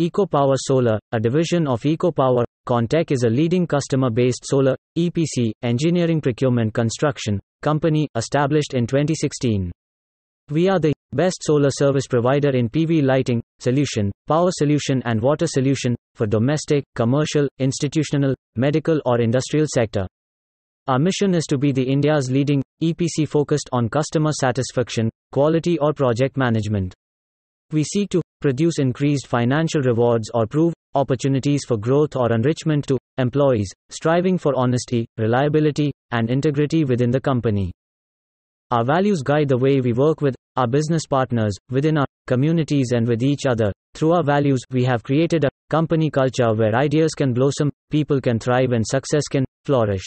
EcoPower Solar, a division of EcoPower, Contech is a leading customer-based solar, EPC, engineering procurement construction, company, established in 2016. We are the best solar service provider in PV lighting, solution, power solution and water solution, for domestic, commercial, institutional, medical or industrial sector. Our mission is to be the India's leading EPC focused on customer satisfaction, quality or project management. We seek to produce increased financial rewards or prove opportunities for growth or enrichment to employees, striving for honesty, reliability, and integrity within the company. Our values guide the way we work with our business partners, within our communities, and with each other. Through our values, we have created a company culture where ideas can blossom, people can thrive, and success can flourish.